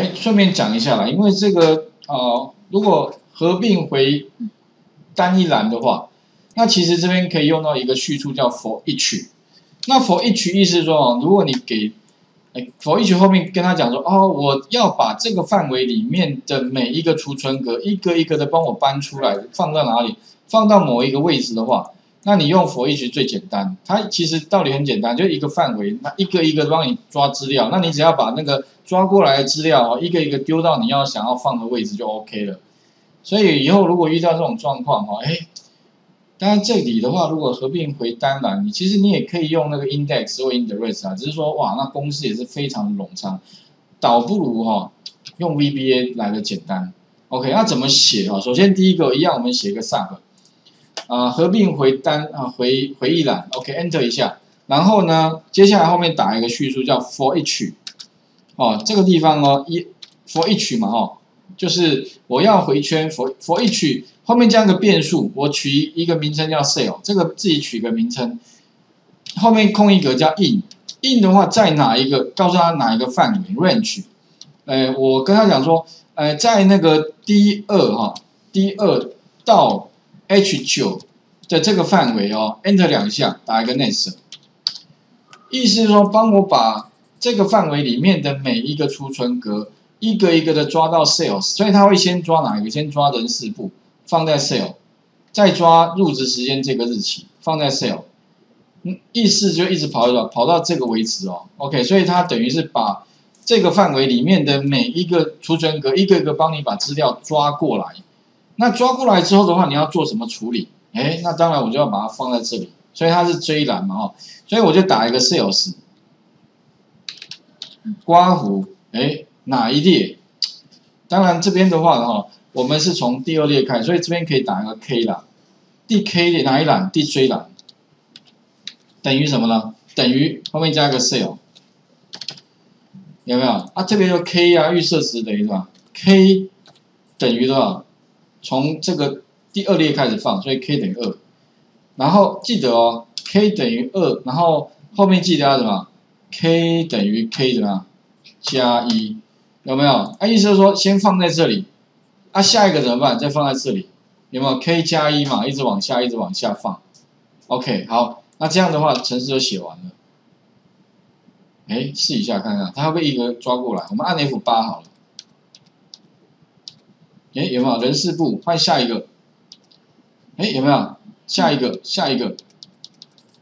哎，顺便讲一下啦，因为这个呃，如果合并回单一栏的话，那其实这边可以用到一个叙述叫 for each。那 for each 意思说哦，如果你给哎 for each 后面跟他讲说哦，我要把这个范围里面的每一个储存格一个一个的帮我搬出来，放到哪里？放到某一个位置的话，那你用 for each 最简单。它其实道理很简单，就一个范围，那一个一个帮你抓资料，那你只要把那个抓过来的资料哦，一个一个丢到你要想要放的位置就 OK 了。所以以后如果遇到这种状况哈，哎，当然这里的话，如果合并回单栏，你其实你也可以用那个 index 或 index 啊，只是说哇，那公式也是非常冗长，倒不如哈用 VBA 来的简单。OK，那怎么写啊？首先第一个一样，我们写一个 sub。啊，合并回单啊，回回一栏，OK，Enter 一下，然后呢，接下来后面打一个叙述叫 for each，哦，这个地方哦，一 for each 嘛，哦，就是我要回圈 for for each 后面加个变数，我取一个名称叫 sale，这个自己取个名称，后面空一格叫 in，in 的话在哪一个，告诉他哪一个范围 range，呃，我跟他讲说，呃，在那个 D 二哈，D 二到 H 九的这个范围哦，Enter 两下，打一个 Next，意思是说帮我把这个范围里面的每一个储存格一个一个的抓到 Sales，所以他会先抓哪一个？先抓人事部放在 Sale，再抓入职时间这个日期放在 Sale，嗯，意思就一直跑到跑到这个为止哦。OK，所以它等于是把这个范围里面的每一个储存格一个一个帮你把资料抓过来。那抓过来之后的话，你要做什么处理？哎，那当然我就要把它放在这里，所以它是追栏嘛，哈，所以我就打一个 sales，刮胡，哎，哪一列？当然这边的话哈，我们是从第二列开，所以这边可以打一个 K 栏，第 K 列哪一栏？第追栏，等于什么呢？等于后面加一个 sale，有没有？啊，这边就 K 啊，预设值等于什么？K 等于多少？从这个第二列开始放，所以 k 等于二，然后记得哦，k 等于二，然后后面记得要什么？k 等于 k 怎么样？加一，有没有？啊，意思是说先放在这里，啊，下一个怎么办？再放在这里，有没有？k 加一嘛，一直往下，一直往下放。OK，好，那这样的话，程式就写完了。哎，试一下看看，它会不会一个抓过来？我们按 F 八好了。哎，有没有人事部换下一个？哎，有没有下一个？下一个？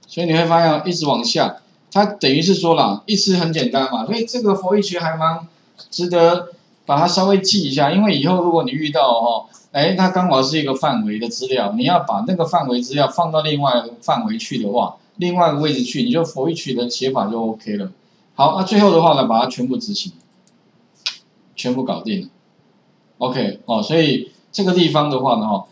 所以你会发现一直往下，它等于是说了，意思很简单嘛。所以这个 for each 还蛮值得把它稍微记一下，因为以后如果你遇到哦，哎，它刚好是一个范围的资料，你要把那个范围资料放到另外一个范围去的话，另外一个位置去，你就 for each 的写法就 OK 了。好，那最后的话呢，把它全部执行，全部搞定了。OK，哦，所以这个地方的话呢，哈，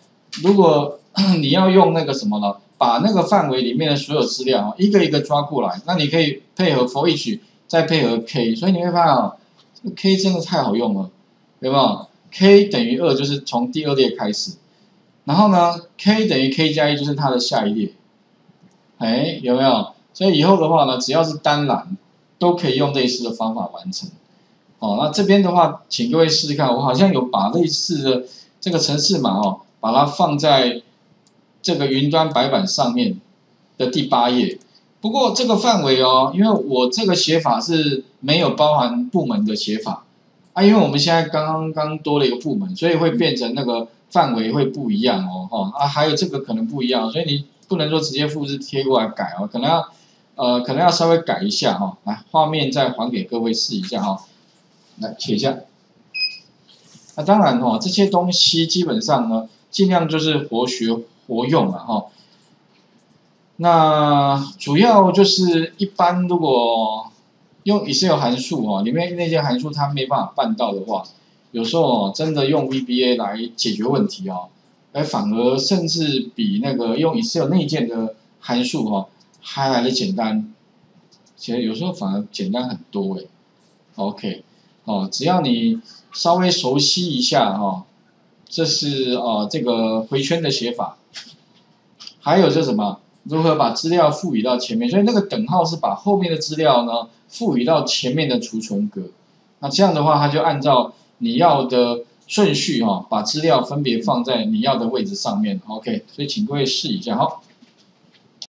如果 你要用那个什么呢，把那个范围里面的所有资料一个一个抓过来，那你可以配合 for each，再配合 k，所以你会发现啊，这个 k 真的太好用了，有没有？k 等于二就是从第二列开始，然后呢，k 等于 k 加一就是它的下一列，哎，有没有？所以以后的话呢，只要是单栏，都可以用类似的方法完成。哦，那这边的话，请各位试试看。我好像有把类似的这个程式码哦，把它放在这个云端白板上面的第八页。不过这个范围哦，因为我这个写法是没有包含部门的写法啊，因为我们现在刚刚多了一个部门，所以会变成那个范围会不一样哦，哈啊，还有这个可能不一样，所以你不能说直接复制贴过来改哦，可能要呃，可能要稍微改一下哈。来，画面再还给各位试一下哈。来写一下，那当然哈，这些东西基本上呢，尽量就是活学活用了哈。那主要就是一般如果用 Excel 函数哦，里面那些函数它没办法办到的话，有时候真的用 VBA 来解决问题哦，哎，反而甚至比那个用 Excel 内建的函数哦还来的简单，其实有时候反而简单很多哎。OK。哦，只要你稍微熟悉一下哈，这是哦这个回圈的写法，还有这什么，如何把资料赋予到前面，所以那个等号是把后面的资料呢赋予到前面的储存格，那这样的话，它就按照你要的顺序哈，把资料分别放在你要的位置上面。OK，所以请各位试一下哈。